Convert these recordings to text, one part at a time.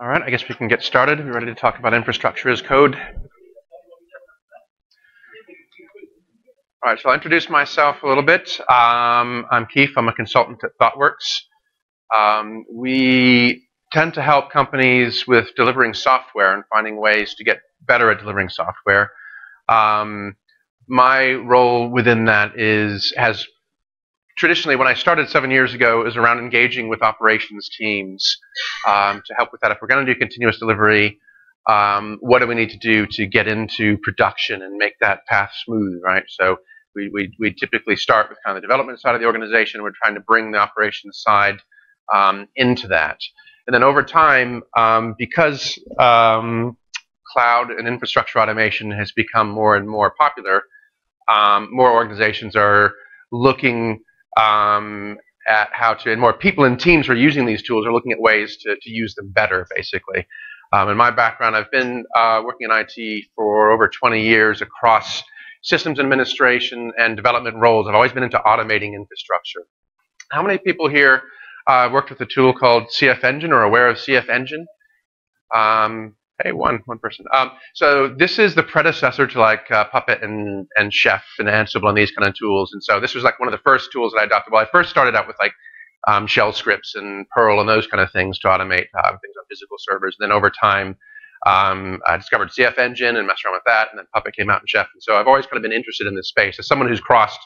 All right, I guess we can get started. We're ready to talk about infrastructure as code. All right, so I'll introduce myself a little bit. Um, I'm Kief. I'm a consultant at ThoughtWorks. Um, we tend to help companies with delivering software and finding ways to get better at delivering software. Um, my role within that is has traditionally, when I started seven years ago, is around engaging with operations teams um, to help with that. If we're going to do continuous delivery, um, what do we need to do to get into production and make that path smooth, right? So we, we, we typically start with kind of the development side of the organization. We're trying to bring the operations side um, into that. And then over time, um, because um, cloud and infrastructure automation has become more and more popular, um, more organizations are looking um, at how to, and more people and teams who are using these tools are looking at ways to, to use them better, basically. Um, in my background, I've been uh, working in IT for over 20 years across systems administration and development roles. I've always been into automating infrastructure. How many people here uh, worked with a tool called CFEngine or aware of CFEngine? Um, Hey, one one person. Um, so this is the predecessor to like uh, Puppet and and Chef and Ansible and these kind of tools. And so this was like one of the first tools that I adopted. Well, I first started out with like um, shell scripts and Perl and those kind of things to automate uh, things on physical servers. And then over time, um, I discovered CFEngine and messed around with that. And then Puppet came out and Chef. And so I've always kind of been interested in this space. As someone who's crossed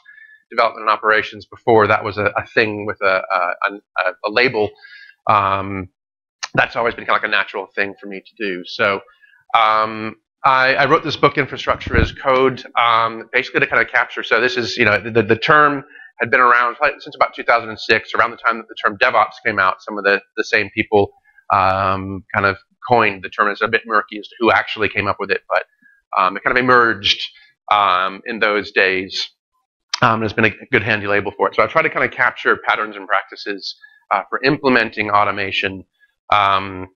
development and operations before, that was a, a thing with a, a, a label. Um, that's always been kind of like a natural thing for me to do. So um, I, I, wrote this book, Infrastructure as Code, um, basically to kind of capture. So this is, you know, the, the term had been around since about 2006, around the time that the term DevOps came out. Some of the, the same people um, kind of coined the term. It's a bit murky as to who actually came up with it, but um, it kind of emerged um, in those days. Um, has been a good handy label for it. So I try to kind of capture patterns and practices uh, for implementing automation um,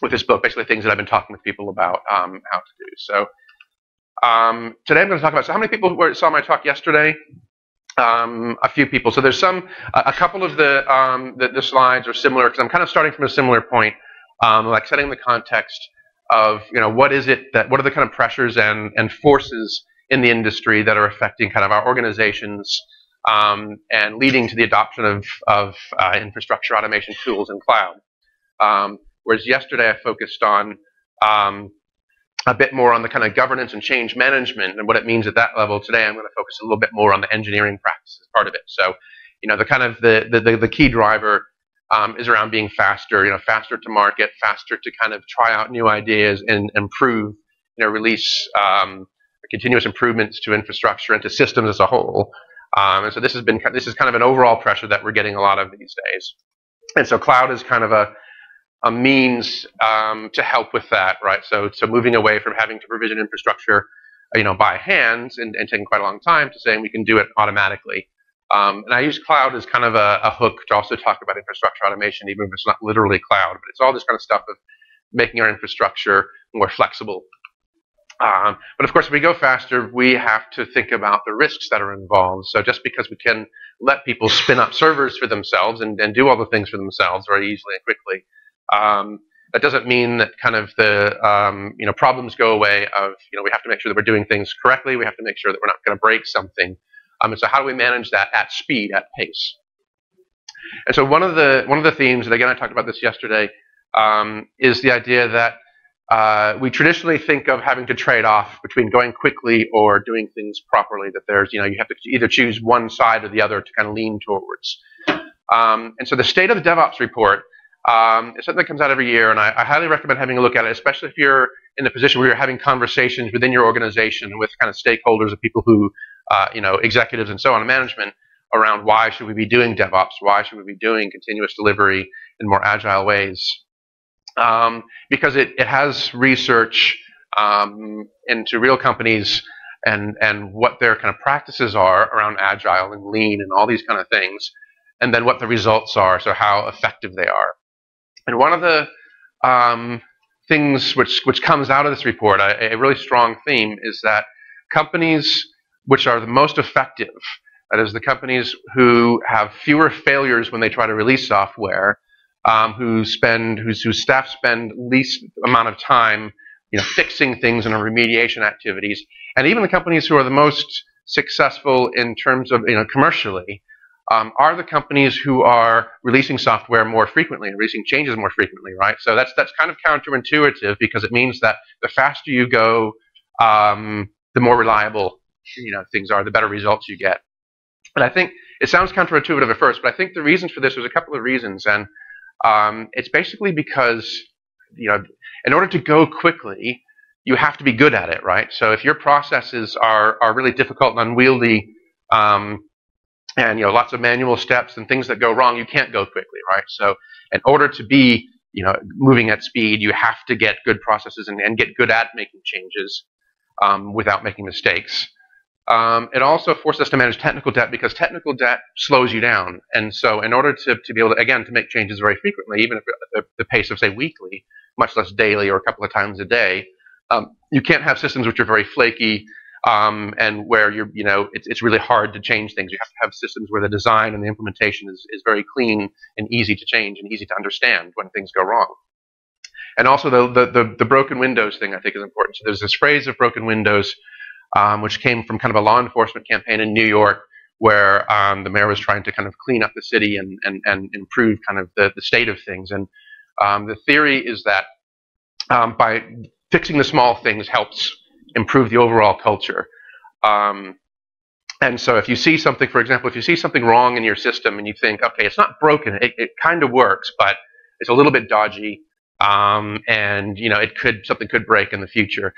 with this book, basically things that I've been talking with people about um, how to do. So um, today I'm going to talk about, so how many people were, saw my talk yesterday? Um, a few people. So there's some, a, a couple of the, um, the, the, slides are similar because I'm kind of starting from a similar point, like setting the context of, you know, what is it that, what are the kind of pressures and, and forces in the industry that are affecting kind of our organizations um, and leading to the adoption of, of uh, infrastructure automation tools in cloud. Um, whereas yesterday I focused on um, a bit more on the kind of governance and change management and what it means at that level. Today I'm going to focus a little bit more on the engineering practices part of it. So, you know, the kind of the the, the, key driver um, is around being faster, you know, faster to market, faster to kind of try out new ideas and improve, you know, release um, continuous improvements to infrastructure and to systems as a whole. Um, and so this has been this is kind of an overall pressure that we're getting a lot of these days. And so cloud is kind of a a means um, to help with that, right? So, so moving away from having to provision infrastructure, you know, by hand and, and taking quite a long time to saying we can do it automatically. Um, and I use cloud as kind of a, a, hook to also talk about infrastructure automation, even if it's not literally cloud, but it's all this kind of stuff of making our infrastructure more flexible. Um, but of course, if we go faster, we have to think about the risks that are involved. So just because we can let people spin up servers for themselves and, and do all the things for themselves very easily and quickly, um, that doesn't mean that kind of the um, you know problems go away. Of you know we have to make sure that we're doing things correctly. We have to make sure that we're not going to break something. Um, and so how do we manage that at speed, at pace? And so one of the one of the themes, and again I talked about this yesterday, um, is the idea that uh, we traditionally think of having to trade off between going quickly or doing things properly. That there's you know you have to either choose one side or the other to kind of lean towards. Um, and so the state of the DevOps report um, it's something that comes out every year, and I, I, highly recommend having a look at it, especially if you're in the position where you're having conversations within your organization with kind of stakeholders of people who, uh, you know, executives and so on, and management around why should we be doing DevOps, why should we be doing continuous delivery in more agile ways, um, because it, it has research um, into real companies and and what their kind of practices are around agile and lean and all these kind of things, and then what the results are, so how effective they are. And one of the um, things which, which comes out of this report, a, a, really strong theme, is that companies which are the most effective, that is, the companies who have fewer failures when they try to release software, um, who spend whose whose staff spend least amount of time, you know, fixing things and remediation activities, and even the companies who are the most successful in terms of you know commercially um, are the companies who are releasing software more frequently and releasing changes more frequently, right? So that's that's kind of counterintuitive because it means that the faster you go, um, the more reliable you know things are, the better results you get. And I think it sounds counterintuitive at first, but I think the reasons for this there's a couple of reasons, and um, it's basically because you know in order to go quickly, you have to be good at it, right? So if your processes are are really difficult and unwieldy. Um, and you know lots of manual steps and things that go wrong you can't go quickly right? So in order to be you know moving at speed you have to get good processes and, and get good at making changes um, without making mistakes. Um, it also forces us to manage technical debt because technical debt slows you down. And so in order to, to be able to again to make changes very frequently even if at the pace of say weekly much less daily or a couple of times a day um, you can't have systems which are very flaky um, and where you're, you know, it's, it's really hard to change things. You have to have systems where the design and the implementation is, is very clean and easy to change and easy to understand when things go wrong. And also the, the, the, the broken windows thing I think is important. So there's this phrase of broken windows, um, which came from kind of a law enforcement campaign in New York where um, the mayor was trying to kind of clean up the city and, and, and improve kind of the, the state of things. And um, the theory is that um, by fixing the small things helps improve the overall culture. Um, and so if you see something, for example, if you see something wrong in your system and you think, okay, it's not broken, it, it kind of works, but it's a little bit dodgy, um, and you know, it could something could break in the future.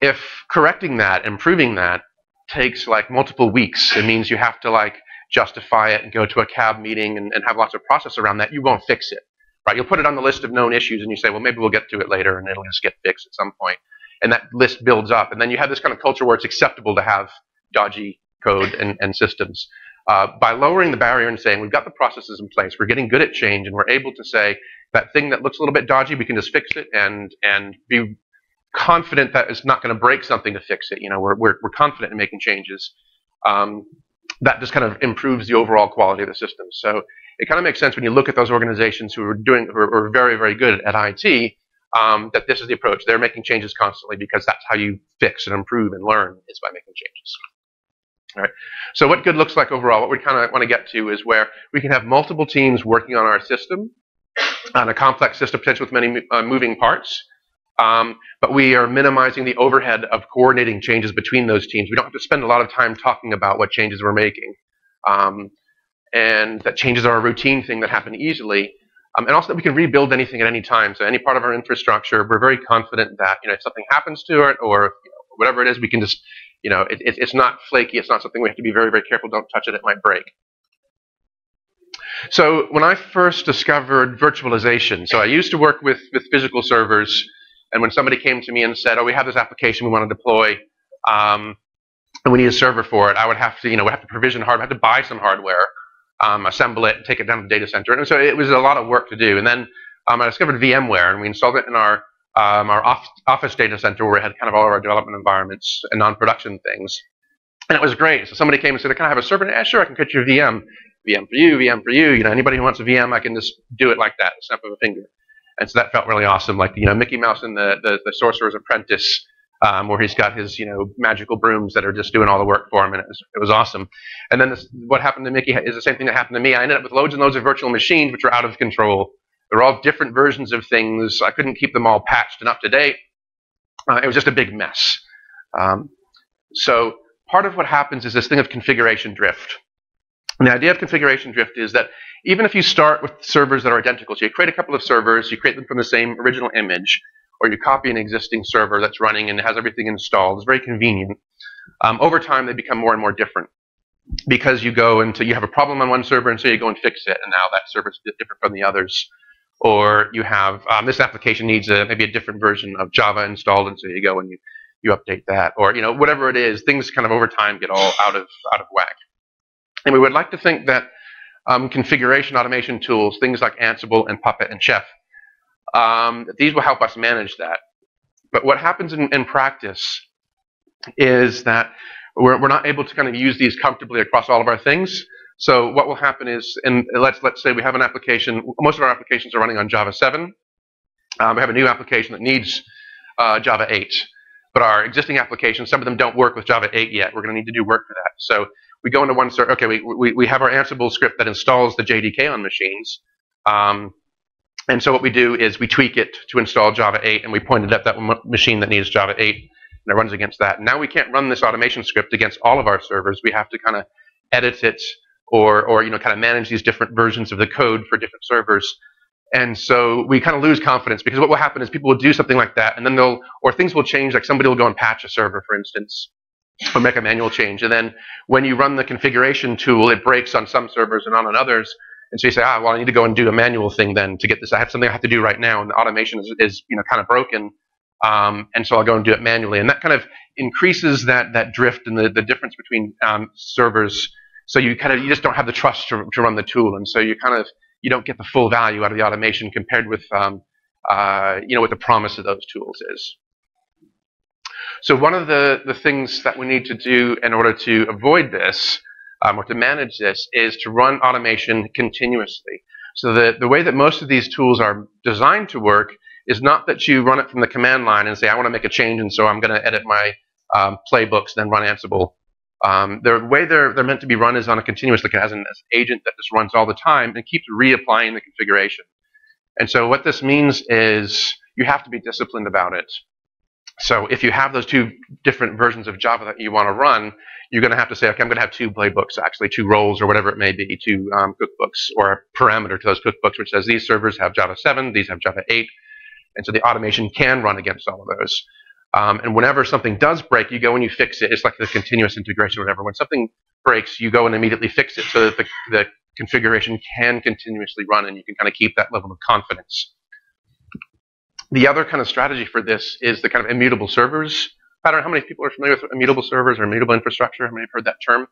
If correcting that, improving that, takes like multiple weeks, it means you have to like justify it and go to a cab meeting and, and have lots of process around that. You won't fix it, right? You'll put it on the list of known issues, and you say, well, maybe we'll get to it later, and it'll just get fixed at some point and that list builds up. And then you have this kind of culture where it's acceptable to have dodgy code and, and systems. Uh, by lowering the barrier and saying we've got the processes in place, we're getting good at change, and we're able to say that thing that looks a little bit dodgy, we can just fix it and and be confident that it's not going to break something to fix it. You know, we're we're, we're confident in making changes. Um, that just kind of improves the overall quality of the system. So it kind of makes sense when you look at those organizations who are doing who are, who are very very good at IT um, that this is the approach. They're making changes constantly because that's how you fix and improve and learn is by making changes. All right. So what good looks like overall, what we kind of want to get to is where we can have multiple teams working on our system, on a complex system potentially with many uh, moving parts, um, but we are minimizing the overhead of coordinating changes between those teams. We don't have to spend a lot of time talking about what changes we're making. Um, and that changes are a routine thing that happen easily. Um, and also that we can rebuild anything at any time. So any part of our infrastructure, we're very confident that you know if something happens to it or you know, whatever it is, we can just you know it, it, it's not flaky. It's not something we have to be very very careful. Don't touch it; it might break. So when I first discovered virtualization, so I used to work with with physical servers, and when somebody came to me and said, "Oh, we have this application we want to deploy," um, and we need a server for it, I would have to you know have to provision hardware, have to buy some hardware um, assemble it, and take it down to the data center. And so it was a lot of work to do. And then um, I discovered VMware, and we installed it in our um, our off office data center where we had kind of all of our development environments and non-production things. And it was great. So somebody came and said, "Can I have a server?" Yeah, sure, I can cut you a VM. VM for you, VM for you. You know, anybody who wants a VM, I can just do it like that, snap of a finger. And so that felt really awesome. Like you know, Mickey Mouse and the the, the Sorcerer's Apprentice um, where he's got his you know magical brooms that are just doing all the work for him, and it was, it was awesome. And then this, what happened to Mickey is the same thing that happened to me. I ended up with loads and loads of virtual machines which were out of control. They were all different versions of things. I couldn't keep them all patched and up to date. Uh, it was just a big mess. Um, so part of what happens is this thing of configuration drift. And the idea of configuration drift is that even if you start with servers that are identical, so you create a couple of servers, you create them from the same original image, or you copy an existing server that's running and has everything installed. It's very convenient. Um, over time, they become more and more different because you go into you have a problem on one server and so you go and fix it, and now that server is different from the others. Or you have um, this application needs a, maybe a different version of Java installed, and so you go and you you update that, or you know whatever it is. Things kind of over time get all out of out of whack. And we would like to think that um, configuration automation tools, things like Ansible and Puppet and Chef, um, these will help us manage that. But what happens in, in practice is that we're, we're not able to kind of use these comfortably across all of our things. So what will happen is, and let's let's say we have an application. Most of our applications are running on Java 7. Um, we have a new application that needs uh, Java 8, but our existing applications, some of them don't work with Java 8 yet. We're going to need to do work for that. So we go into one. Okay, we, we we have our Ansible script that installs the JDK on machines. Um, and so what we do is we tweak it to install Java 8, and we pointed at that machine that needs Java 8, and it runs against that. Now we can't run this automation script against all of our servers. We have to kind of edit it or, or you know, kind of manage these different versions of the code for different servers. And so we kind of lose confidence because what will happen is people will do something like that, and then they'll, or things will change, like somebody will go and patch a server, for instance, or make a manual change. And then when you run the configuration tool, it breaks on some servers and not on others. And so you say, ah, well, I need to go and do a manual thing then to get this. I have something I have to do right now, and the automation is, is you know, kind of broken. Um, and so I'll go and do it manually. And that kind of increases that, that drift and the, the difference between um, servers. So you kind of, you just don't have the trust to, to run the tool. And so you kind of, you don't get the full value out of the automation compared with, um, uh, you know, what the promise of those tools is. So one of the, the things that we need to do in order to avoid this um, or to manage this is to run automation continuously. So the, the way that most of these tools are designed to work is not that you run it from the command line and say, I want to make a change, and so I'm going to edit my um, playbooks, then run Ansible. Um, the way they're, they're meant to be run is on a continuous, like it has an agent that just runs all the time and keeps reapplying the configuration. And so what this means is you have to be disciplined about it. So if you have those two different versions of Java that you want to run, you're going to have to say, okay, I'm going to have two playbooks, actually two roles or whatever it may be, two um, cookbooks or a parameter to those cookbooks, which says these servers have Java 7, these have Java 8, and so the automation can run against all of those. Um, and whenever something does break, you go and you fix it. It's like the continuous integration or whatever. When something breaks, you go and immediately fix it so that the, the configuration can continuously run and you can kind of keep that level of confidence. The other kind of strategy for this is the kind of immutable servers pattern. How many people are familiar with immutable servers or immutable infrastructure? How many have heard that term?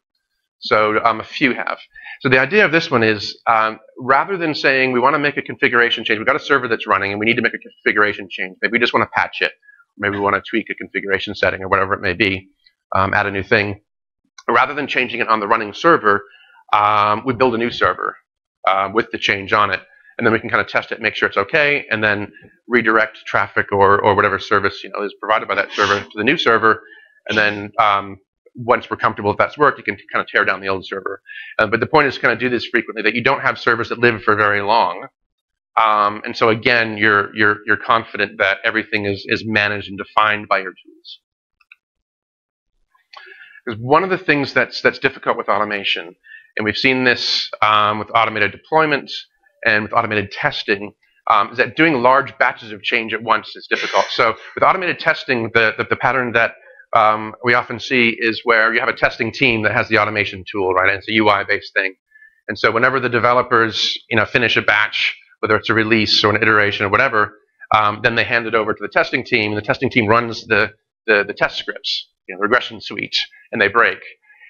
So um, a few have. So the idea of this one is um, rather than saying we want to make a configuration change, we've got a server that's running and we need to make a configuration change. Maybe we just want to patch it. Maybe we want to tweak a configuration setting or whatever it may be, um, add a new thing. Rather than changing it on the running server, um, we build a new server uh, with the change on it. And then we can kind of test it, make sure it's okay, and then redirect traffic or, or whatever service you know is provided by that server to the new server. And then um, once we're comfortable with that's worked, you can kind of tear down the old server. Uh, but the point is to kind of do this frequently, that you don't have servers that live for very long. Um, and so again, you're, you're, you're confident that everything is, is managed and defined by your tools. Because one of the things that's, that's difficult with automation, and we've seen this um, with automated deployment and with automated testing, um, is that doing large batches of change at once is difficult. So with automated testing, the, the, the pattern that um, we often see is where you have a testing team that has the automation tool, right? And it's a UI-based thing. And so whenever the developers, you know, finish a batch, whether it's a release or an iteration or whatever, um, then they hand it over to the testing team, and the testing team runs the, the, the test scripts, you know, the regression suite, and they break.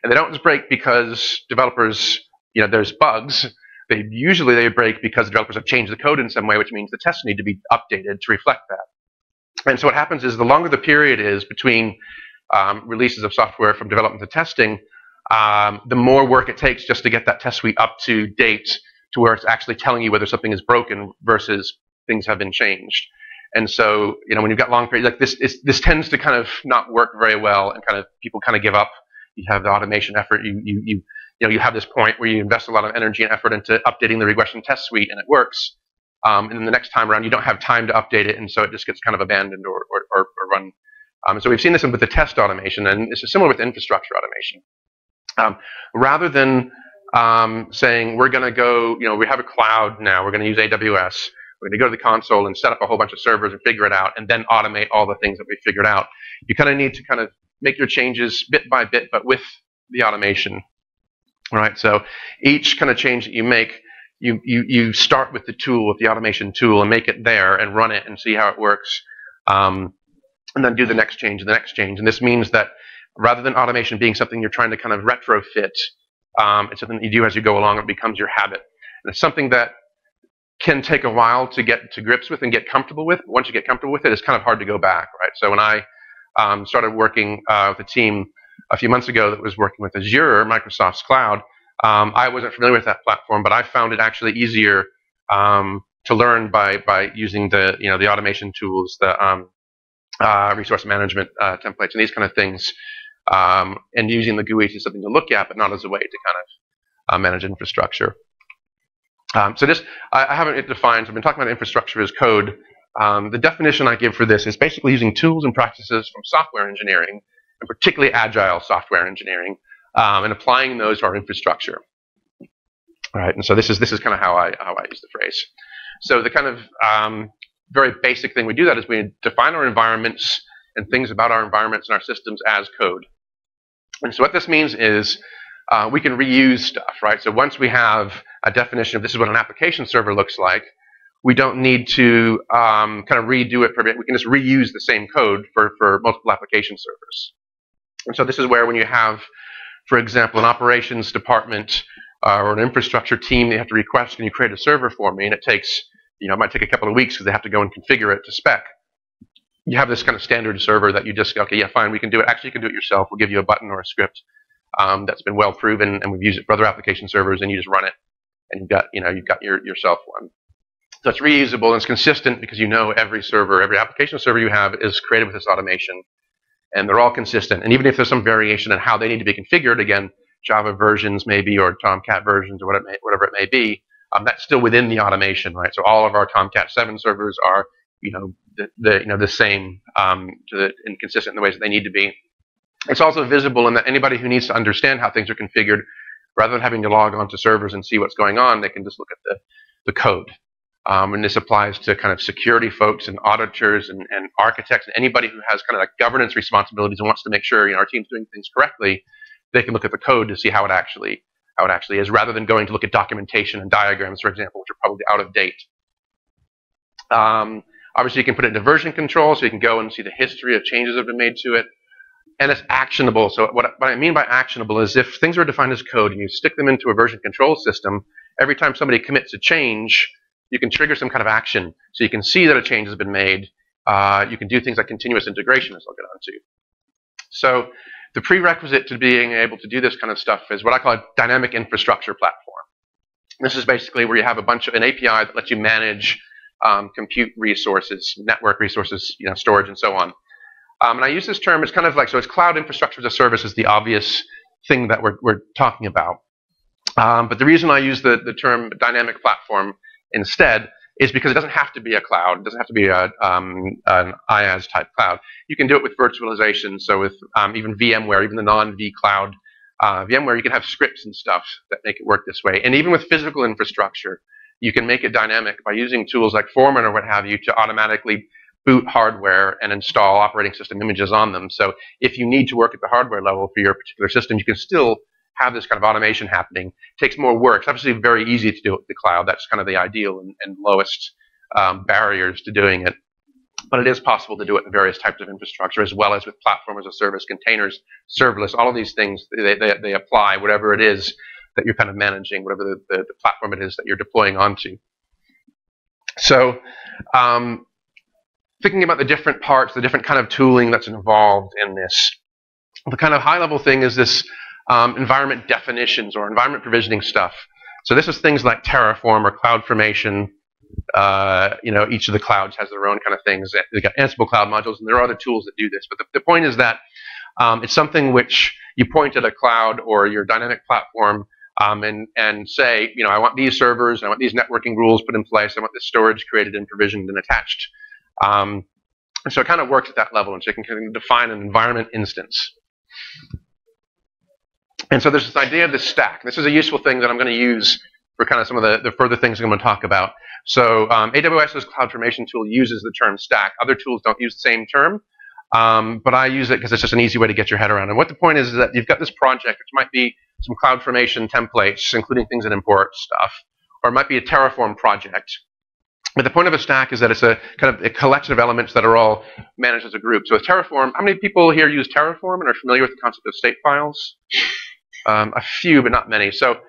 And they don't break because developers, you know, there's bugs. They usually they break because the developers have changed the code in some way, which means the tests need to be updated to reflect that. And so what happens is the longer the period is between um, releases of software from development to testing, um, the more work it takes just to get that test suite up to date to where it's actually telling you whether something is broken versus things have been changed. And so, you know, when you've got long periods like this, this tends to kind of not work very well, and kind of people kind of give up. You have the automation effort. You you you you know you have this point where you invest a lot of energy and effort into updating the regression test suite, and it works. Um, and then the next time around, you don't have time to update it, and so it just gets kind of abandoned or or, or, or run um, so we've seen this with the test automation, and this is similar with infrastructure automation. Um, rather than um, saying we're going to go, you know, we have a cloud now, we're going to use AWS, we're going to go to the console and set up a whole bunch of servers and figure it out, and then automate all the things that we figured out. You kind of need to kind of make your changes bit by bit, but with the automation. Right, so each kind of change that you make, you, you, you start with the tool, with the automation tool, and make it there and run it and see how it works. Um, and then do the next change and the next change. And this means that rather than automation being something you're trying to kind of retrofit, um, it's something that you do as you go along. It becomes your habit. And it's something that can take a while to get to grips with and get comfortable with. But once you get comfortable with it, it's kind of hard to go back, right? So when I um, started working uh, with a team a few months ago that was working with Azure, Microsoft's cloud, Um, I wasn't familiar with that platform, but I found it actually easier um, to learn by by using the you know the automation tools, the um, uh, resource management uh, templates, and these kind of things, um, and using the GUI as something to look at, but not as a way to kind of uh, manage infrastructure. Um, so this, I, I haven't defined. So I've been talking about infrastructure as code. Um, the definition I give for this is basically using tools and practices from software engineering, and particularly agile software engineering, um, and applying those to our infrastructure. All right, and so this is this is kind of how I how I use the phrase. So the kind of um, very basic thing we do that is we define our environments and things about our environments and our systems as code. And so what this means is uh, we can reuse stuff, right? So once we have a definition of this is what an application server looks like, we don't need to um, kind of redo it for a bit. We can just reuse the same code for, for multiple application servers. And so this is where when you have, for example, an operations department uh, or an infrastructure team, they have to request, can you create a server for me? And it takes, you know, it might take a couple of weeks because they have to go and configure it to spec. You have this kind of standard server that you just, okay, yeah, fine, we can do it. Actually, you can do it yourself. We'll give you a button or a script um, that's been well proven, and we've used it for other application servers, and you just run it, and you've got, you know, you've got your yourself one. So it's reusable and it's consistent because you know every server, every application server you have is created with this automation, and they're all consistent. And even if there's some variation in how they need to be configured, again, Java versions maybe or Tomcat versions or whatever it may, whatever it may be, um, that's still within the automation, right? So all of our Tomcat 7 servers are, you know, the, the you know the same um, the, and consistent in the ways that they need to be. It's also visible in that anybody who needs to understand how things are configured, rather than having to log on to servers and see what's going on, they can just look at the, the code. Um, and this applies to kind of security folks and auditors and, and architects and anybody who has kind of like governance responsibilities and wants to make sure you know our team's doing things correctly they can look at the code to see how it actually how it actually is, rather than going to look at documentation and diagrams, for example, which are probably out of date. Um, obviously, you can put it into version control, so you can go and see the history of changes that have been made to it. And it's actionable. So what, what I mean by actionable is if things are defined as code and you stick them into a version control system, every time somebody commits a change, you can trigger some kind of action. So you can see that a change has been made. Uh, you can do things like continuous integration, as I'll get onto. So the prerequisite to being able to do this kind of stuff is what I call a dynamic infrastructure platform. This is basically where you have a bunch of an API that lets you manage um, compute resources, network resources, you know, storage, and so on. Um, and I use this term, it's kind of like, so it's cloud infrastructure as a service is the obvious thing that we're, we're talking about. Um, but the reason I use the, the term dynamic platform instead is because it doesn't have to be a cloud. It doesn't have to be a, um, an IaaS type cloud. You can do it with virtualization. So with um, even VMware, even the non-vCloud uh, VMware, you can have scripts and stuff that make it work this way. And even with physical infrastructure, you can make it dynamic by using tools like Foreman or what have you to automatically boot hardware and install operating system images on them. So if you need to work at the hardware level for your particular system, you can still have this kind of automation happening. It takes more work. It's obviously very easy to do it with the cloud. That's kind of the ideal and, and lowest um, barriers to doing it. But it is possible to do it in various types of infrastructure as well as with platform as a service, containers, serverless, all of these things, they, they, they apply, whatever it is that you're kind of managing, whatever the, the, the platform it is that you're deploying onto. So um, thinking about the different parts, the different kind of tooling that's involved in this, the kind of high level thing is this um, environment definitions or environment provisioning stuff. So this is things like Terraform or CloudFormation. Uh, you know, each of the clouds has their own kind of things. They've got Ansible Cloud Modules, and there are other tools that do this. But the, the point is that um, it's something which you point at a cloud or your dynamic platform um, and, and say, you know, I want these servers, I want these networking rules put in place, I want this storage created and provisioned and attached. Um, and so it kind of works at that level, and so you can kind of define an environment instance. And so there's this idea of this stack. This is a useful thing that I'm going to use for kind of some of the, the further things I'm going to talk about. So um, AWS's CloudFormation tool uses the term stack. Other tools don't use the same term, um, but I use it because it's just an easy way to get your head around. And what the point is is that you've got this project, which might be some CloudFormation templates, including things that import stuff, or it might be a Terraform project. But the point of a stack is that it's a kind of a collection of elements that are all managed as a group. So with Terraform, how many people here use Terraform and are familiar with the concept of state files? Um, a few, but not many. So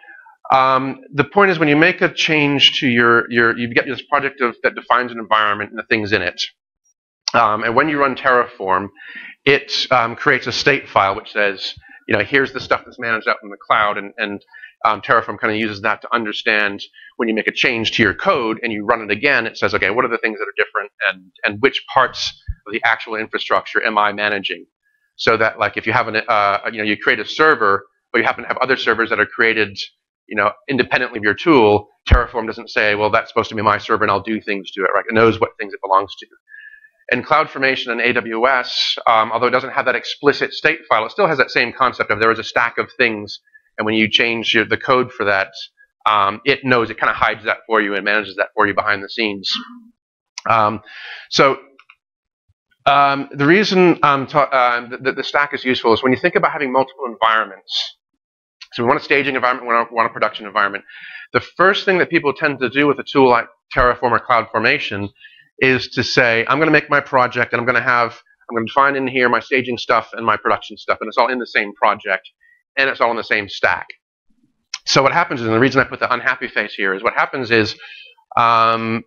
um, the point is when you make a change to your, your you get this project of, that defines an environment and the things in it. Um, and when you run Terraform, it um, creates a state file which says, you know, here's the stuff that's managed out in the cloud, and, and um, Terraform kind of uses that to understand when you make a change to your code and you run it again, it says, okay, what are the things that are different, and and which parts of the actual infrastructure am I managing? So that like if you have an, uh, you know, you create a server, but you happen to have other servers that are created, you know, independently of your tool, Terraform doesn't say, well, that's supposed to be my server and I'll do things to it, right? It knows what things it belongs to. And CloudFormation and AWS, um, although it doesn't have that explicit state file, it still has that same concept of there is a stack of things, and when you change your, the code for that, um, it knows, it kind of hides that for you and manages that for you behind the scenes. Um, so um, the reason um, uh, the, the, stack is useful is when you think about having multiple environments. So we want a staging environment, we want a, production environment. The first thing that people tend to do with a tool like Terraform or CloudFormation is to say, I'm going to make my project and I'm going to have, I'm going to define in here my staging stuff and my production stuff, and it's all in the same project, and it's all in the same stack. So what happens is, and the reason I put the unhappy face here is what happens is um,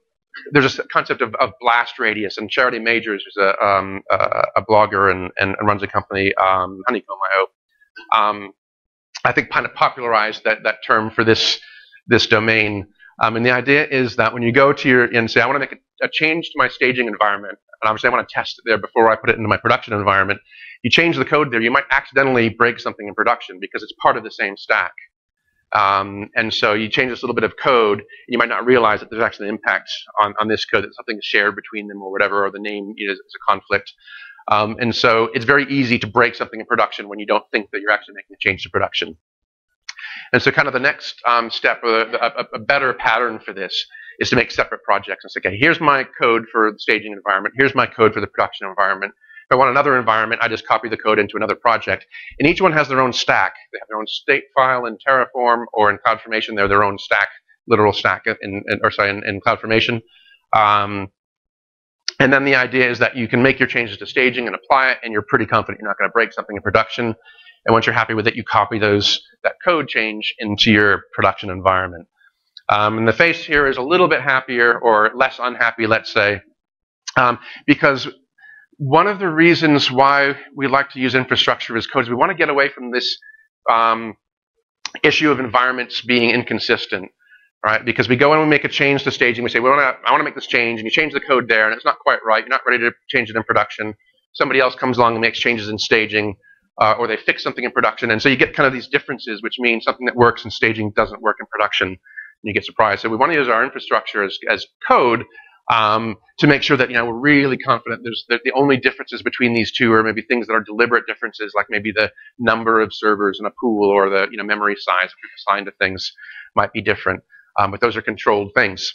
there's a concept of, of, blast radius, and Charity Majors, who's a, um, a, a blogger and, and, runs a company, um, Honeycomb, I hope, um, I think kind of popularized that, that term for this, this domain. Um, and the idea is that when you go to your and say, I want to make a, a change to my staging environment, and obviously I want to test it there before I put it into my production environment, you change the code there, you might accidentally break something in production because it's part of the same stack. Um, and so you change this little bit of code, and you might not realize that there's actually an impact on, on this code that something is shared between them or whatever, or the name is a conflict. Um, and so it's very easy to break something in production when you don't think that you're actually making a change to production. And so kind of the next um, step, or a, a, better pattern for this, is to make separate projects and say, okay, here's my code for the staging environment, here's my code for the production environment, if I want another environment, I just copy the code into another project. And each one has their own stack. They have their own state file in Terraform or in CloudFormation. They're their own stack, literal stack in, in or sorry, in, in CloudFormation. Um, and then the idea is that you can make your changes to staging and apply it, and you're pretty confident you're not going to break something in production. And once you're happy with it, you copy those that code change into your production environment. Um, and the face here is a little bit happier or less unhappy, let's say, um, because one of the reasons why we like to use infrastructure as code is we want to get away from this um, issue of environments being inconsistent, right? Because we go in and we make a change to staging. We say, we want to, I want to make this change, and you change the code there, and it's not quite right. You're not ready to change it in production. Somebody else comes along and makes changes in staging, uh, or they fix something in production, and so you get kind of these differences, which means something that works in staging doesn't work in production, and you get surprised. So we want to use our infrastructure as, as code um, to make sure that you know we're really confident. There's that the only differences between these two are maybe things that are deliberate differences, like maybe the number of servers in a pool or the you know memory size we've assigned to things might be different, um, but those are controlled things.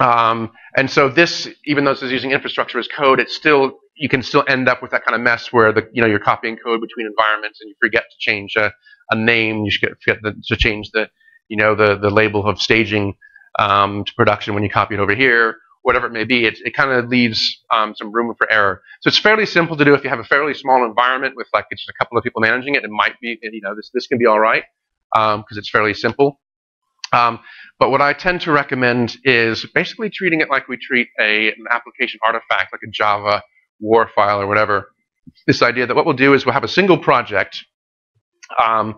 Um, and so this, even though this is using infrastructure as code, it's still you can still end up with that kind of mess where the you know you're copying code between environments and you forget to change a, a name, you forget to change the you know the the label of staging um, to production when you copy it over here, whatever it may be. It, it kind of leaves um, some room for error. So it's fairly simple to do if you have a fairly small environment with like just a couple of people managing it. It might be, you know, this, this can be all right because um, it's fairly simple. Um, but what I tend to recommend is basically treating it like we treat a, an application artifact, like a Java WAR file or whatever. This idea that what we'll do is we'll have a single project um,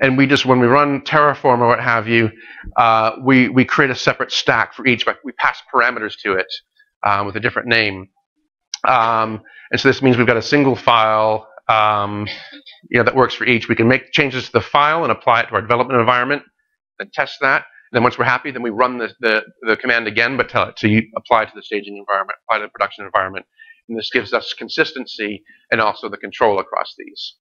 and we just, when we run Terraform or what have you, uh, we, we create a separate stack for each, but we pass parameters to it um, with a different name. Um, and so this means we've got a single file um, you know, that works for each. We can make changes to the file and apply it to our development environment, and test that. And then once we're happy, then we run the, the, the command again, but tell it to apply to the staging environment, apply to the production environment. And this gives us consistency and also the control across these.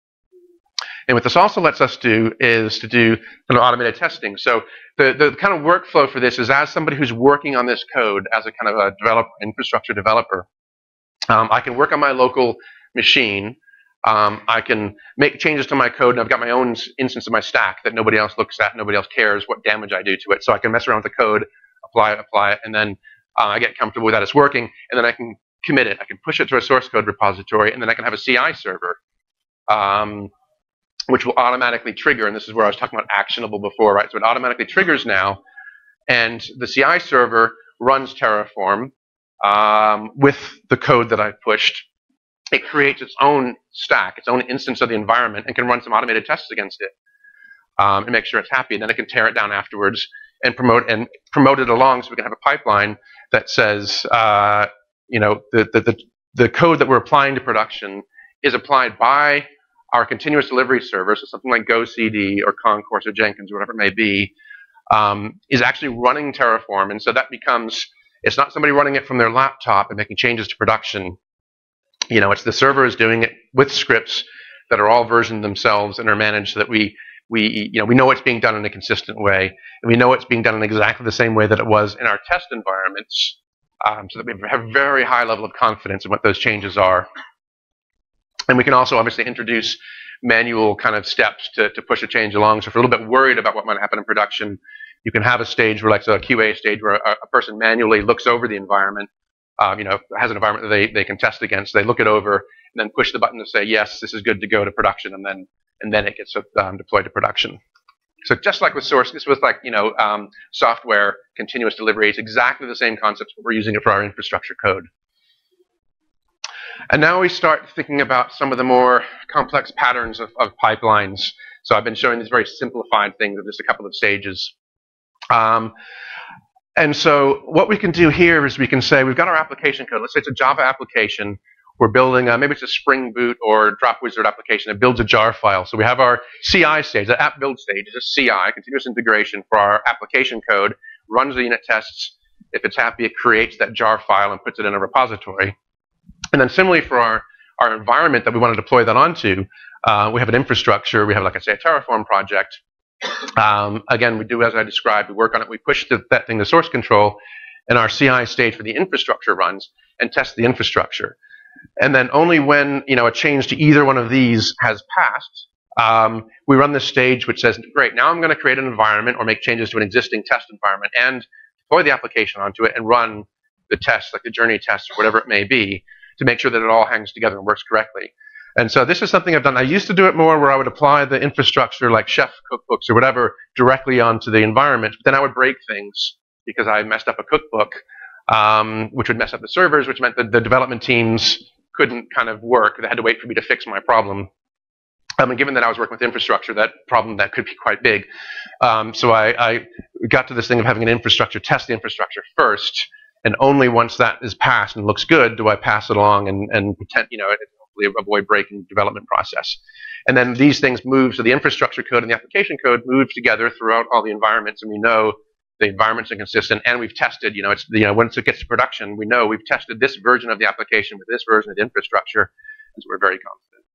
And what this also lets us do is to do kind of automated testing. So the, the kind of workflow for this is as somebody who's working on this code as a kind of a developer, infrastructure developer, um, I can work on my local machine. Um, I can make changes to my code, and I've got my own instance of my stack that nobody else looks at, nobody else cares what damage I do to it. So I can mess around with the code, apply it, apply it, and then uh, I get comfortable with that it's working, and then I can commit it. I can push it to a source code repository, and then I can have a CI server. Um, which will automatically trigger, and this is where I was talking about actionable before, right? So it automatically triggers now, and the CI server runs Terraform um, with the code that I've pushed, it creates its own stack, its own instance of the environment, and can run some automated tests against it um, and make sure it's happy. And then it can tear it down afterwards and promote and promote it along, so we can have a pipeline that says, uh, you know, the, the the the code that we're applying to production is applied by our continuous delivery server, so something like GoCD or Concourse or Jenkins or whatever it may be, um, is actually running Terraform, and so that becomes it's not somebody running it from their laptop and making changes to production. You know, it's the server is doing it with scripts that are all versioned themselves and are managed so that we we you know we know it's being done in a consistent way. And we know it's being done in exactly the same way that it was in our test environments um, so that we have a very high level of confidence in what those changes are. And we can also obviously introduce manual kind of steps to, to push a change along. So if we're a little bit worried about what might happen in production you can have a stage where like a QA stage where a, a person manually looks over the environment um, you know, has an environment that they, they can test against. They look it over and then push the button to say, yes, this is good to go to production, and then and then it gets um, deployed to production. So just like with source, this was like you know um, software continuous delivery. It's exactly the same concepts, but we're using it for our infrastructure code. And now we start thinking about some of the more complex patterns of, of pipelines. So I've been showing these very simplified things of just a couple of stages. Um, and so what we can do here is we can say we've got our application code. Let's say it's a Java application. We're building, a, maybe it's a Spring Boot or Dropwizard application. It builds a jar file. So we have our CI stage, the app build stage is a CI, continuous integration for our application code, runs the unit tests. If it's happy, it creates that jar file and puts it in a repository. And then similarly for our, our environment that we want to deploy that onto, uh, we have an infrastructure. We have, like I say, a Terraform project. Um, again, we do as I described. We work on it. We push the, that thing to source control, and our CI stage for the infrastructure runs and tests the infrastructure. And then only when you know a change to either one of these has passed, um, we run this stage which says, great, now I'm going to create an environment or make changes to an existing test environment and deploy the application onto it and run the tests, like the journey tests or whatever it may be, to make sure that it all hangs together and works correctly. And so this is something I've done. I used to do it more where I would apply the infrastructure like chef cookbooks or whatever directly onto the environment. But then I would break things because I messed up a cookbook, um, which would mess up the servers, which meant that the development teams couldn't kind of work. They had to wait for me to fix my problem. Um, and given that I was working with infrastructure, that problem that could be quite big. Um, so I, I got to this thing of having an infrastructure test the infrastructure first, and only once that is passed and looks good do I pass it along and, and pretend, you know, avoid breaking development process. And then these things move, so the infrastructure code and the application code move together throughout all the environments, and we know the environments are consistent, and we've tested, you know, it's, you know, once it gets to production, we know we've tested this version of the application with this version of the infrastructure, and so we're very confident.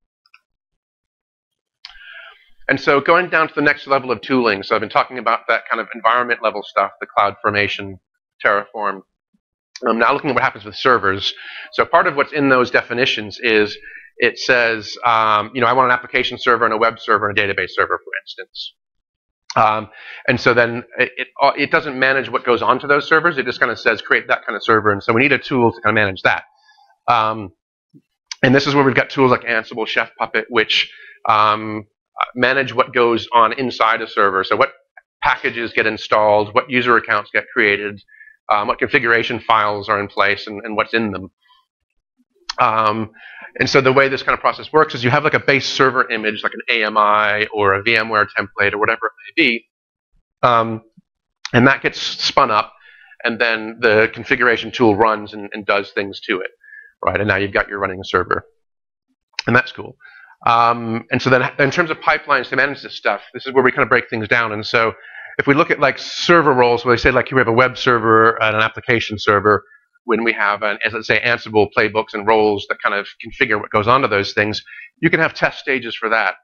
And so going down to the next level of tooling, so I've been talking about that kind of environment level stuff, the CloudFormation, Terraform, Now looking at what happens with servers. So part of what's in those definitions is it says, um, you know, I want an application server and a web server and a database server, for instance. Um, and so then it, it, uh, it, doesn't manage what goes onto those servers. It just kind of says create that kind of server. And so we need a tool to kind of manage that. Um, and this is where we've got tools like Ansible, Chef Puppet, which um, manage what goes on inside a server. So what packages get installed, what user accounts get created, um, what configuration files are in place and, and what's in them. Um, and so the way this kind of process works is you have like a base server image, like an AMI or a VMware template or whatever it may be, um, and that gets spun up, and then the configuration tool runs and, and, does things to it, right? And now you've got your running server, and that's cool. Um, and so then in terms of pipelines to manage this stuff, this is where we kind of break things down. And so if we look at like server roles, where they say like we have a web server and an application server, when we have, an, as let's say, Ansible playbooks and roles that kind of configure what goes onto those things, you can have test stages for that.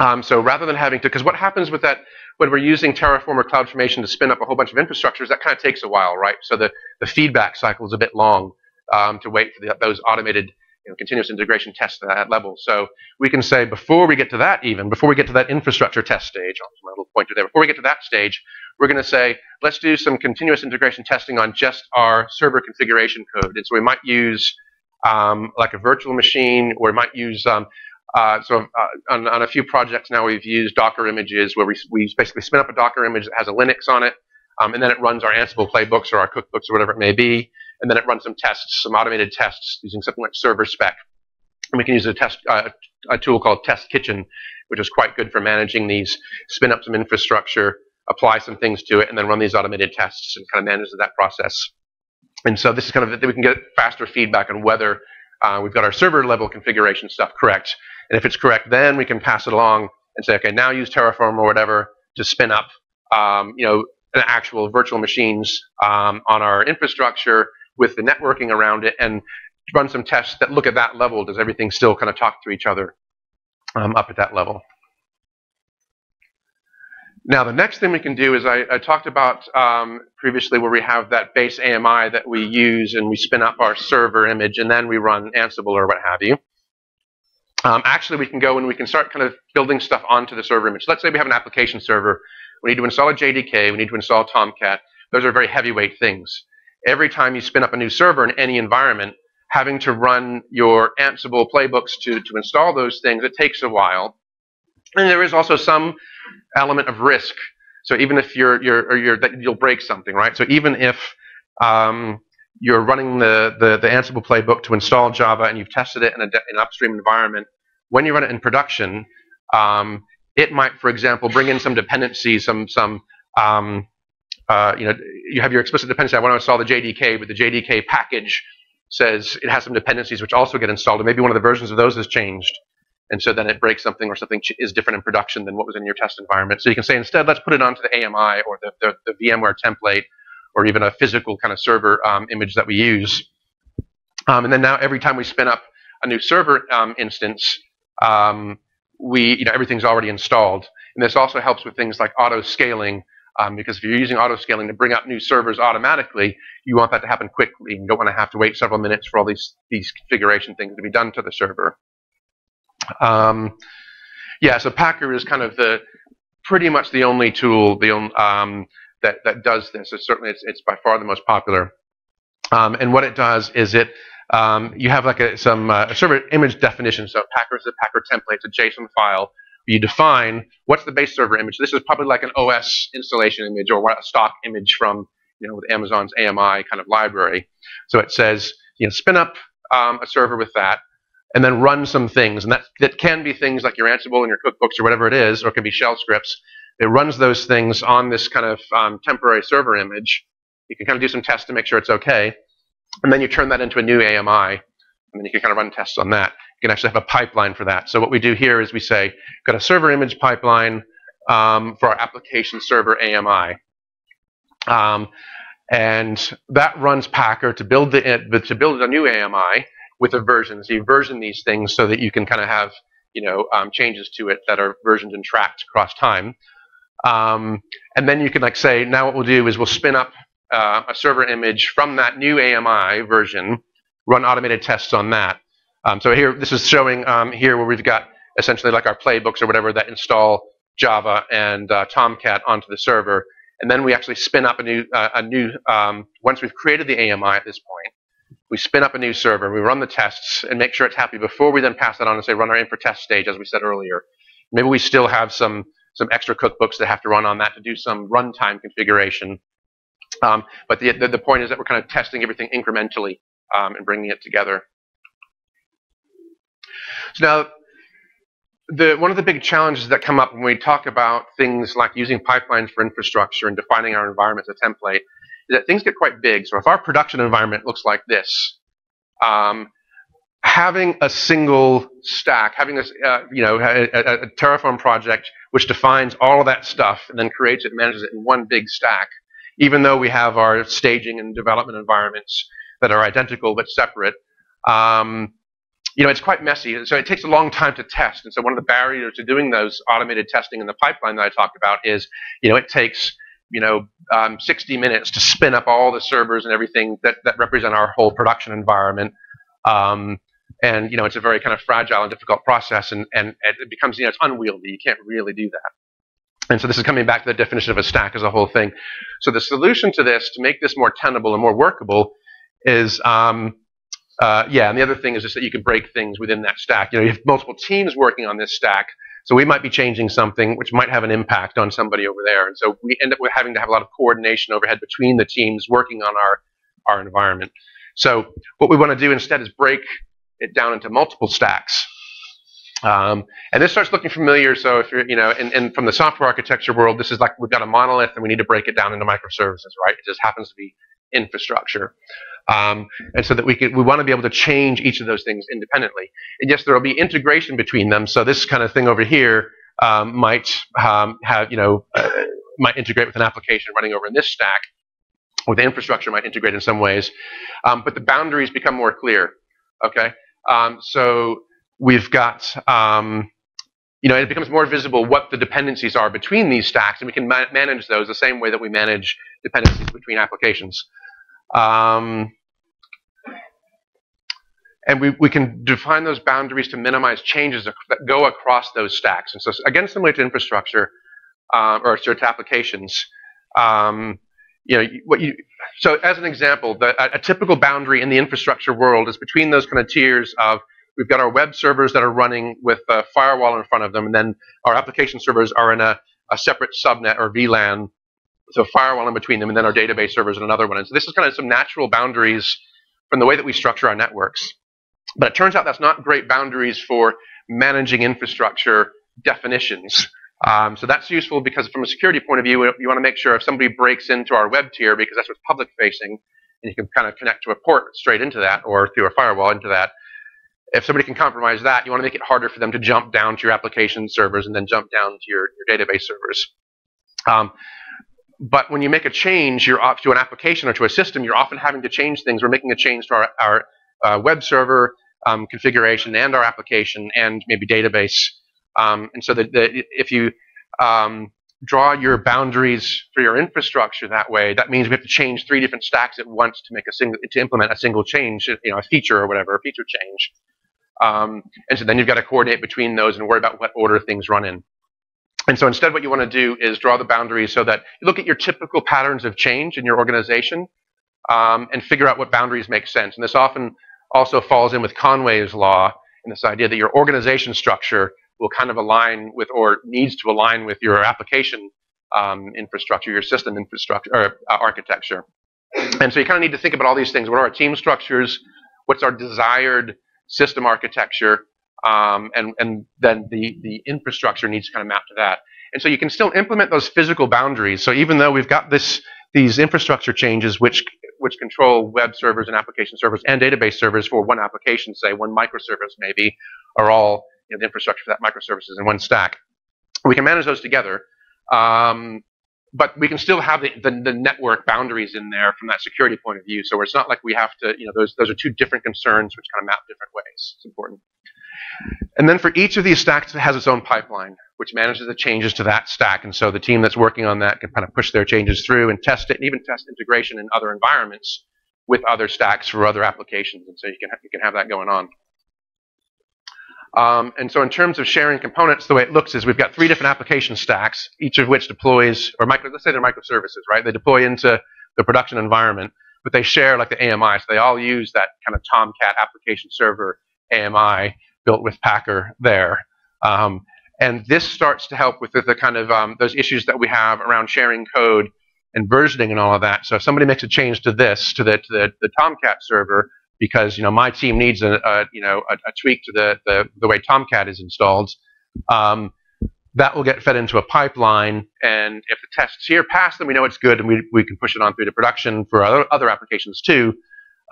Um, so rather than having to, because what happens with that when we're using Terraform or CloudFormation to spin up a whole bunch of infrastructures, that kind of takes a while, right? So the, the feedback cycle is a bit long um, to wait for the, those automated you know, continuous integration tests at that level. So we can say before we get to that even, before we get to that infrastructure test stage, I'll my little pointer there, before we get to that stage, we're going to say, let's do some continuous integration testing on just our server configuration code. And so we might use um, like a virtual machine, or we might use, um, uh, so uh, on, on, a few projects now we've used Docker images where we, we basically spin up a Docker image that has a Linux on it, um, and then it runs our Ansible playbooks or our cookbooks or whatever it may be and then it runs some tests, some automated tests using something like Serverspec And we can use a test uh, a tool called Test Kitchen, which is quite good for managing these, spin up some infrastructure, apply some things to it, and then run these automated tests and kind of manage that process. And so this is kind of that we can get faster feedback on whether uh, we've got our server level configuration stuff correct. And if it's correct, then we can pass it along and say, okay, now use Terraform or whatever to spin up, um, you know, an actual virtual machines um, on our infrastructure with the networking around it and run some tests that look at that level. Does everything still kind of talk to each other um, up at that level? Now, the next thing we can do is I, I talked about um, previously where we have that base AMI that we use and we spin up our server image and then we run Ansible or what have you. Um, actually, we can go and we can start kind of building stuff onto the server image. Let's say we have an application server. We need to install a JDK. We need to install Tomcat. Those are very heavyweight things. Every time you spin up a new server in any environment, having to run your Ansible playbooks to, to install those things, it takes a while. And there is also some element of risk. So even if you're, you're, or you're you'll break something, right? So even if um, you're running the, the, the, Ansible playbook to install Java and you've tested it in, a, in an upstream environment, when you run it in production, um, it might, for example, bring in some dependencies, some, some um, uh, you know, you have your explicit dependency. I want to install the JDK, but the JDK package says it has some dependencies which also get installed, and maybe one of the versions of those has changed. And so then it breaks something or something is different in production than what was in your test environment. So you can say instead, let's put it onto the AMI or the, the, the VMware template or even a physical kind of server um, image that we use. Um, and then now every time we spin up a new server um, instance, um, we, you know, everything's already installed. And this also helps with things like auto scaling um, because if you're using auto scaling to bring up new servers automatically, you want that to happen quickly. You don't want to have to wait several minutes for all these, these configuration things to be done to the server. Um, yeah, so Packer is kind of the pretty much the only tool the um, that that does this. It's certainly it's, it's by far the most popular. Um, and what it does is it um, you have like a, some uh, server image definition. So Packer is a Packer template. It's a JSON file. You define what's the base server image. This is probably like an OS installation image or a stock image from you know Amazon's AMI kind of library. So it says you know spin up um, a server with that and then run some things. And that, that can be things like your Ansible and your cookbooks or whatever it is, or it can be shell scripts. It runs those things on this kind of um, temporary server image. You can kind of do some tests to make sure it's okay. And then you turn that into a new AMI, and then you can kind of run tests on that. You can actually have a pipeline for that. So what we do here is we say, got a server image pipeline um, for our application server AMI. Um, and that runs Packer to build the to build a new AMI with a version. So you version these things so that you can kind of have you know um, changes to it that are versioned and tracked across time. Um, and then you can like say, now what we'll do is we'll spin up uh, a server image from that new AMI version, run automated tests on that. Um, so here, this is showing um, here where we've got essentially like our playbooks or whatever that install Java and uh, Tomcat onto the server. And then we actually spin up a new, uh, a new um, once we've created the AMI at this point, we spin up a new server, we run the tests and make sure it's happy before we then pass that on and say run our infra test stage, as we said earlier. Maybe we still have some, some extra cookbooks that have to run on that to do some runtime configuration. Um, but the, the, the, point is that we're kind of testing everything incrementally um, and bringing it together. So now, the, one of the big challenges that come up when we talk about things like using pipelines for infrastructure and defining our environment as a template is that things get quite big. So if our production environment looks like this, um, having a single stack, having this, uh, you know, a, a, a, Terraform project which defines all of that stuff and then creates it, manages it in one big stack, even though we have our staging and development environments that are identical but separate, um, you know, it's quite messy. So it takes a long time to test. And so one of the barriers to doing those automated testing in the pipeline that I talked about is, you know, it takes you know, um, 60 minutes to spin up all the servers and everything that, that represent our whole production environment. Um, and, you know, it's a very kind of fragile and difficult process, and, and it becomes, you know, it's unwieldy. You can't really do that. And so this is coming back to the definition of a stack as a whole thing. So the solution to this, to make this more tenable and more workable, is, um, uh, yeah, and the other thing is just that you can break things within that stack. You know, you have multiple teams working on this stack, so we might be changing something which might have an impact on somebody over there. And so we end up with having to have a lot of coordination overhead between the teams working on our, our environment. So what we want to do instead is break it down into multiple stacks. Um, and this starts looking familiar. So if you're, you know, and, and, from the software architecture world, this is like we've got a monolith and we need to break it down into microservices, right? It just happens to be infrastructure. Um, and so that we can, we want to be able to change each of those things independently. And yes, there will be integration between them. So this kind of thing over here um, might um, have, you know, uh, might integrate with an application running over in this stack, or the infrastructure might integrate in some ways. Um, but the boundaries become more clear. Okay, um, so we've got. Um, you know, it becomes more visible what the dependencies are between these stacks, and we can ma manage those the same way that we manage dependencies between applications. Um, and we, we can define those boundaries to minimize changes that go across those stacks. And so, again, similar to infrastructure um, or to applications, um, you know, what you, so as an example, the, a, a, typical boundary in the infrastructure world is between those kind of tiers of we've got our web servers that are running with a firewall in front of them, and then our application servers are in a, a separate subnet or VLAN so firewall in between them, and then our database servers and another one. And so this is kind of some natural boundaries from the way that we structure our networks. But it turns out that's not great boundaries for managing infrastructure definitions. Um, so that's useful because from a security point of view, you want to make sure if somebody breaks into our web tier, because that's what's public facing, and you can kind of connect to a port straight into that or through a firewall into that. If somebody can compromise that, you want to make it harder for them to jump down to your application servers and then jump down to your, your database servers. Um, but when you make a change, you're off to an application or to a system, you're often having to change things. We're making a change to our, our uh, web server um, configuration and our application and maybe database. Um, and so if you um, draw your boundaries for your infrastructure that way, that means we have to change three different stacks at once to make a single to implement a single change, you know, a feature or whatever, a feature change. Um, and so then you've got to coordinate between those and worry about what order things run in. And so instead what you want to do is draw the boundaries so that you look at your typical patterns of change in your organization um, and figure out what boundaries make sense. And this often also falls in with Conway's law and this idea that your organization structure will kind of align with or needs to align with your application um, infrastructure, your system infrastructure or uh, architecture. And so you kind of need to think about all these things. What are our team structures? What's our desired system architecture? Um, and, and then the, the infrastructure needs to kind of map to that. And so you can still implement those physical boundaries. So even though we've got this, these infrastructure changes which, which control web servers and application servers and database servers for one application, say one microservice maybe, are all you know, the infrastructure for that microservice is in one stack. We can manage those together. Um, but we can still have the, the, the, network boundaries in there from that security point of view. So it's not like we have to, you know, those, those are two different concerns which kind of map different ways. It's important. And then for each of these stacks, it has its own pipeline, which manages the changes to that stack. And so the team that's working on that can kind of push their changes through and test it, and even test integration in other environments with other stacks for other applications. And so you can, you can have that going on. Um, and so in terms of sharing components, the way it looks is we've got three different application stacks, each of which deploys, or micro, let's say they're microservices, right? They deploy into the production environment, but they share like the AMI. So they all use that kind of Tomcat application server AMI built with Packer there. Um, and this starts to help with the, the kind of um, those issues that we have around sharing code and versioning and all of that. So if somebody makes a change to this, to the, to the, the Tomcat server, because you know my team needs a, a you know a, a, tweak to the, the, the way Tomcat is installed, um, that will get fed into a pipeline. And if the tests here pass, then we know it's good, and we, we can push it on through to production for other, other applications too.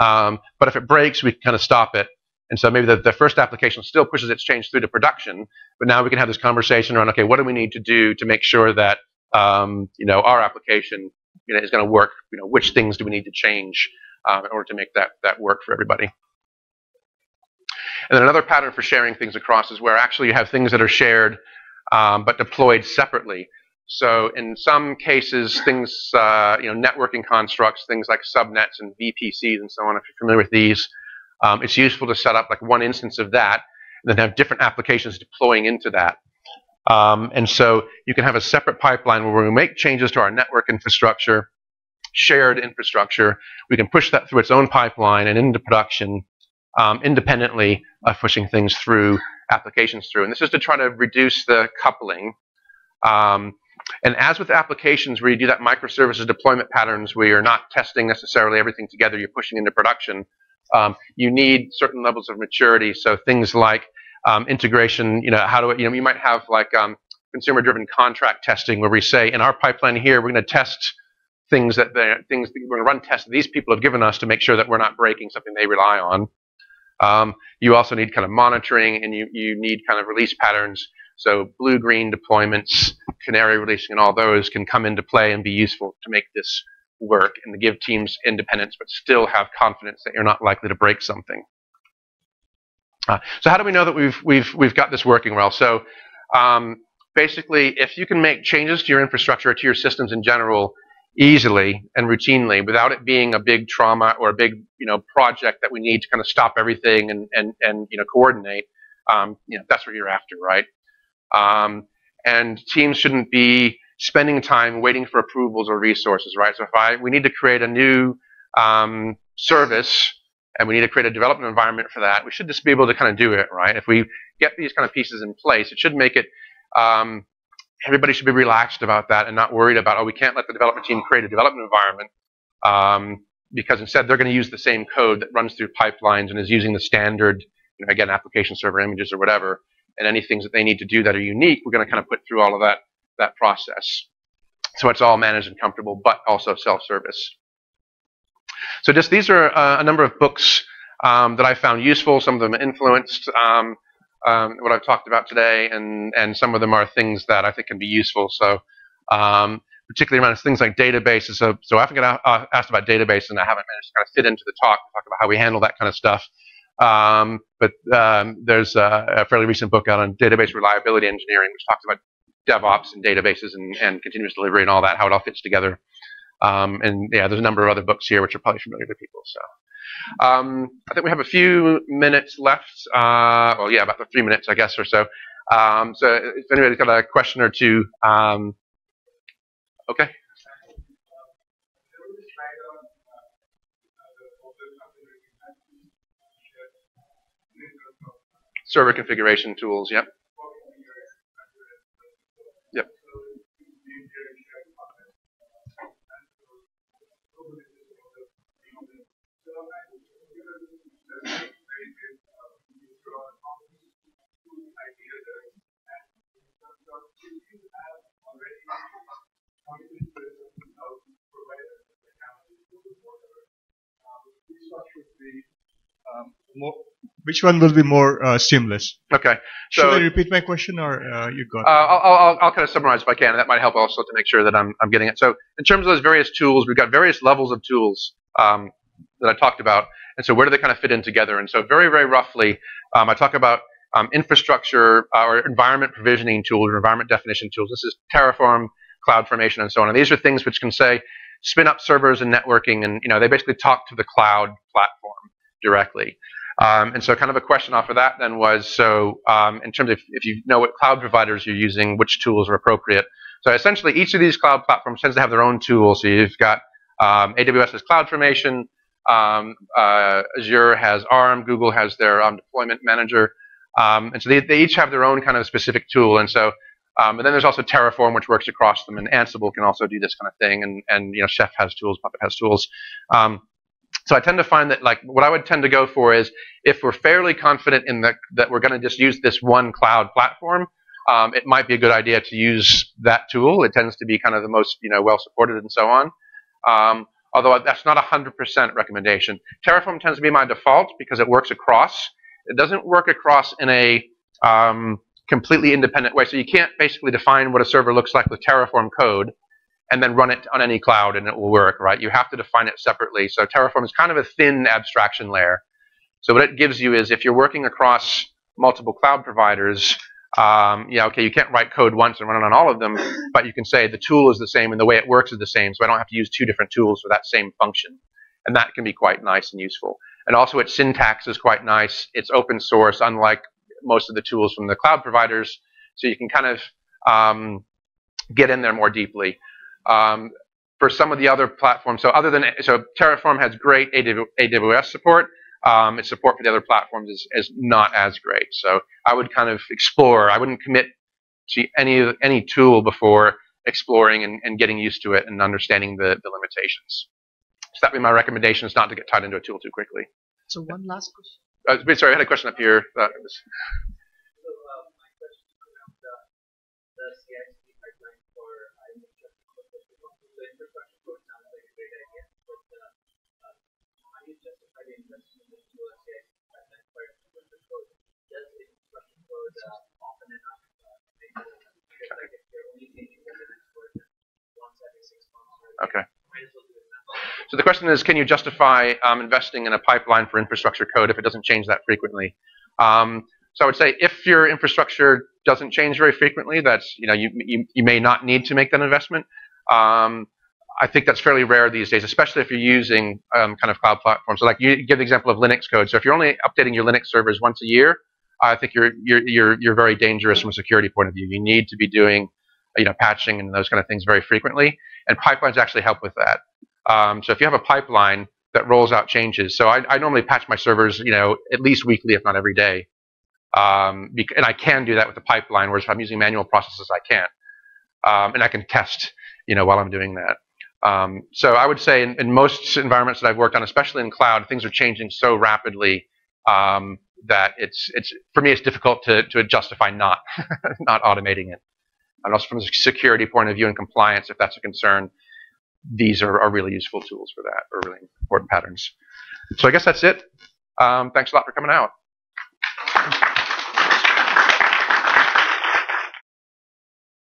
Um, but if it breaks, we kind of stop it and so maybe the, the first application still pushes its change through to production, but now we can have this conversation around, okay, what do we need to do to make sure that um, you know our application you know, is going to work? You know, which things do we need to change um, in order to make that that work for everybody? And then another pattern for sharing things across is where actually you have things that are shared um, but deployed separately. So in some cases, things, uh, you know, networking constructs, things like subnets and VPCs and so on, if you're familiar with these, um, it's useful to set up like one instance of that and then have different applications deploying into that. Um, and so you can have a separate pipeline where we make changes to our network infrastructure, shared infrastructure. We can push that through its own pipeline and into production um, independently of pushing things through applications through. And this is to try to reduce the coupling. Um, and as with applications where you do that microservices deployment patterns where you're not testing necessarily everything together, you're pushing into production, Um, you need certain levels of maturity. So things like um, integration, you know, how do it, you know, you might have like um, consumer-driven contract testing where we say in our pipeline here, we're going to test things that things that we're going to run tests that these people have given us to make sure that we're not breaking something they rely on. Um, you also need kind of monitoring and you, you need kind of release patterns. So blue-green deployments, canary releasing, and all those can come into play and be useful to make this work and give teams independence, but still have confidence that you're not likely to break something. Uh, so how do we know that we've we've we've got this working well? So um, basically, if you can make changes to your infrastructure or to your systems in general easily and routinely without it being a big trauma or a big you know project that we need to kind of stop everything and and and you know coordinate, um, you know that's what you're after, right? Um, and teams shouldn't be spending time waiting for approvals or resources, right? So if I we need to create a new um, service and we need to create a development environment for that, we should just be able to kind of do it, right? If we get these kind of pieces in place, it should make it. Um, everybody should be relaxed about that and not worried about, oh, we can't let the development team create a development environment um, because instead they're going to use the same code that runs through pipelines and is using the standard, you know, again, application server images or whatever, and any things that they need to do that are unique, we're going to kind of put through all of that that process. So it's all managed and comfortable, but also self-service. So just these are uh, a number of books um, that I found useful. Some of them influenced um, um, what I've talked about today, and and some of them are things that I think can be useful. So um, particularly around things like databases. So so I often get asked about databases, and I haven't managed to kind of fit into the talk to talk about how we handle that kind of stuff. Um, but um, there's a, a, fairly recent book out on database reliability engineering, which talks about DevOps and databases and, and continuous delivery and all that, how it all fits together. Um, and yeah, there's a number of other books here which are probably familiar to people. So um, I think we have a few minutes left. Uh, well, yeah, about three minutes, I guess, or so. Um, so if anybody's got a question or two, um, okay. Server configuration tools, yep. Which one will be more uh, seamless? Okay. So, Should I repeat my question, or uh, you got? Uh, I'll, I'll, I'll, kind of summarize if I can, and that might help also to make sure that I'm, I'm getting it. So, in terms of those various tools, we've got various levels of tools um, that I talked about, and so where do they kind of fit in together? And so, very, very roughly, um, I talk about um, infrastructure or environment provisioning tools or environment definition tools. This is Terraform, CloudFormation, and so on. And these are things which can say spin up servers and networking, and you know they basically talk to the cloud platform directly. Um, and so, kind of a question off of that then was so um, in terms of if you know what cloud providers you're using, which tools are appropriate. So essentially, each of these cloud platforms tends to have their own tools. So you've got um, AWS has CloudFormation, um, uh, Azure has ARM, Google has their um, deployment manager, um, and so they, they each have their own kind of specific tool. And so um, and then there's also Terraform, which works across them, and Ansible can also do this kind of thing. And and you know, Chef has tools, Puppet has tools. So I tend to find that like what I would tend to go for is if we're fairly confident in the, that we're going to just use this one cloud platform, um, it might be a good idea to use that tool. It tends to be kind of the most you know well supported and so on. Um, although that's not a 100% recommendation. Terraform tends to be my default because it works across. It doesn't work across in a um, completely independent way. So you can't basically define what a server looks like with Terraform code and then run it on any cloud and it will work, right? You have to define it separately. So Terraform is kind of a thin abstraction layer. So what it gives you is if you're working across multiple cloud providers, um, yeah, okay, you can't write code once and run it on all of them, but you can say the tool is the same and the way it works is the same, so I don't have to use two different tools for that same function. And that can be quite nice and useful. And also its syntax is quite nice. It's open source, unlike most of the tools from the cloud providers, so you can kind of um, get in there more deeply. Um, for some of the other platforms, so other than so Terraform has great AWS support. Um, its support for the other platforms is, is not as great. So I would kind of explore. I wouldn't commit to any any tool before exploring and, and getting used to it and understanding the, the limitations. So that'd be my recommendation: is not to get tied into a tool too quickly. So one last question. Uh, sorry, I had a question up here. Okay. So the question is, can you justify um, investing in a pipeline for infrastructure code if it doesn't change that frequently? Um, so I would say if your infrastructure doesn't change very frequently, that's you know you you, you may not need to make that investment. Um, I think that's fairly rare these days, especially if you're using um, kind of cloud platforms. So like you give the example of Linux code. So if you're only updating your Linux servers once a year, I think you're you're you're you're very dangerous from a security point of view. You need to be doing you know patching and those kind of things very frequently, and pipelines actually help with that. Um, so if you have a pipeline that rolls out changes, so I, I normally patch my servers, you know, at least weekly, if not every day, um, and I can do that with the pipeline. Whereas if I'm using manual processes, I can't, um, and I can test, you know, while I'm doing that. Um, so I would say in, in most environments that I've worked on, especially in cloud, things are changing so rapidly um, that it's it's for me it's difficult to to justify not not automating it. And also from a security point of view and compliance, if that's a concern, these are, are really useful tools for that, or really important patterns. So I guess that's it. Um, thanks a lot for coming out.